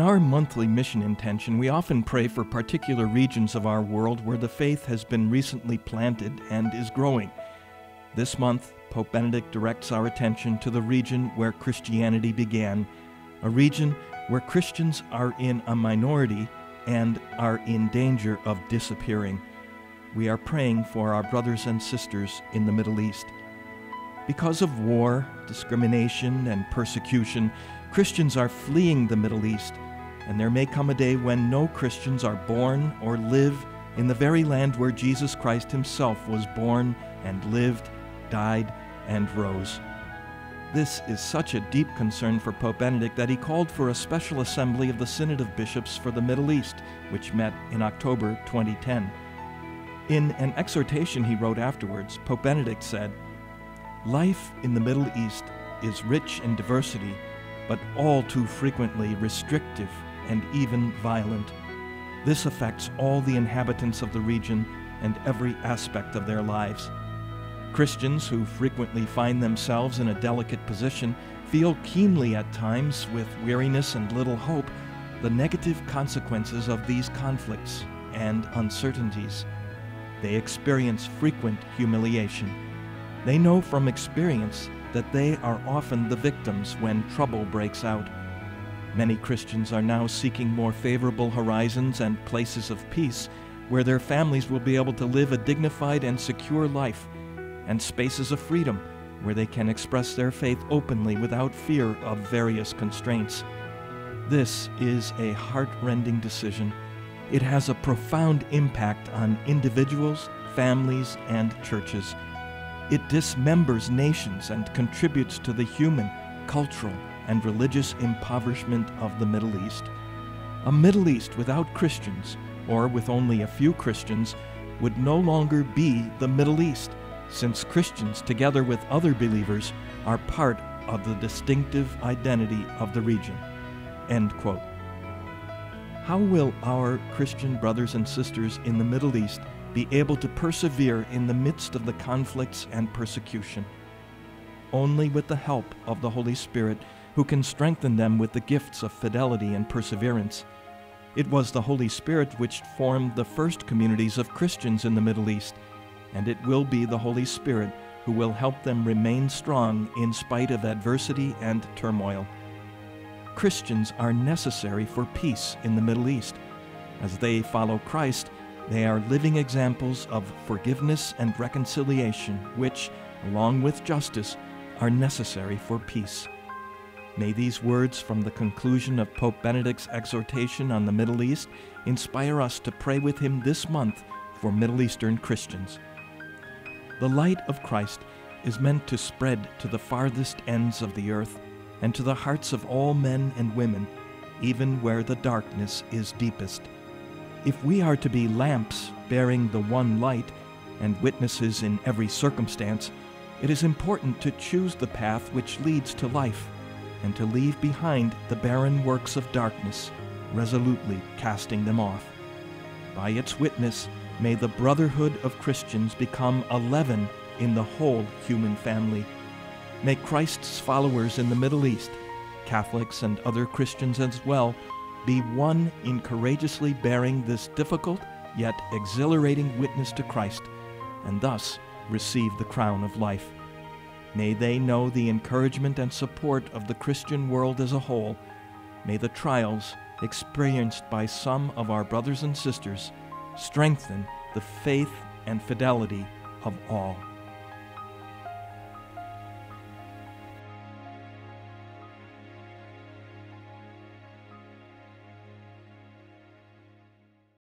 our monthly mission intention, we often pray for particular regions of our world where the faith has been recently planted and is growing. This month, Pope Benedict directs our attention to the region where Christianity began, a region where Christians are in a minority and are in danger of disappearing. We are praying for our brothers and sisters in the Middle East. Because of war, discrimination, and persecution, Christians are fleeing the Middle East, and there may come a day when no Christians are born or live in the very land where Jesus Christ himself was born and lived, died, and rose. This is such a deep concern for Pope Benedict that he called for a special assembly of the Synod of Bishops for the Middle East, which met in October 2010. In an exhortation he wrote afterwards, Pope Benedict said, Life in the Middle East is rich in diversity, but all too frequently restrictive and even violent. This affects all the inhabitants of the region and every aspect of their lives. Christians who frequently find themselves in a delicate position feel keenly at times, with weariness and little hope, the negative consequences of these conflicts and uncertainties. They experience frequent humiliation. They know from experience that they are often the victims when trouble breaks out. Many Christians are now seeking more favorable horizons and places of peace where their families will be able to live a dignified and secure life and spaces of freedom where they can express their faith openly without fear of various constraints. This is a heart-rending decision. It has a profound impact on individuals, families, and churches. It dismembers nations and contributes to the human, cultural, and religious impoverishment of the Middle East. A Middle East without Christians, or with only a few Christians, would no longer be the Middle East since Christians, together with other believers, are part of the distinctive identity of the region. End quote. How will our Christian brothers and sisters in the Middle East be able to persevere in the midst of the conflicts and persecution? Only with the help of the Holy Spirit, who can strengthen them with the gifts of fidelity and perseverance. It was the Holy Spirit which formed the first communities of Christians in the Middle East and it will be the Holy Spirit who will help them remain strong in spite of adversity and turmoil. Christians are necessary for peace in the Middle East. As they follow Christ, they are living examples of forgiveness and reconciliation, which, along with justice, are necessary for peace. May these words from the conclusion of Pope Benedict's exhortation on the Middle East inspire us to pray with him this month for Middle Eastern Christians. The light of Christ is meant to spread to the farthest ends of the earth and to the hearts of all men and women, even where the darkness is deepest. If we are to be lamps bearing the one light and witnesses in every circumstance, it is important to choose the path which leads to life and to leave behind the barren works of darkness, resolutely casting them off. By its witness, May the brotherhood of Christians become a leaven in the whole human family. May Christ's followers in the Middle East, Catholics and other Christians as well, be one in courageously bearing this difficult yet exhilarating witness to Christ, and thus receive the crown of life. May they know the encouragement and support of the Christian world as a whole. May the trials experienced by some of our brothers and sisters strengthen the faith and fidelity of all.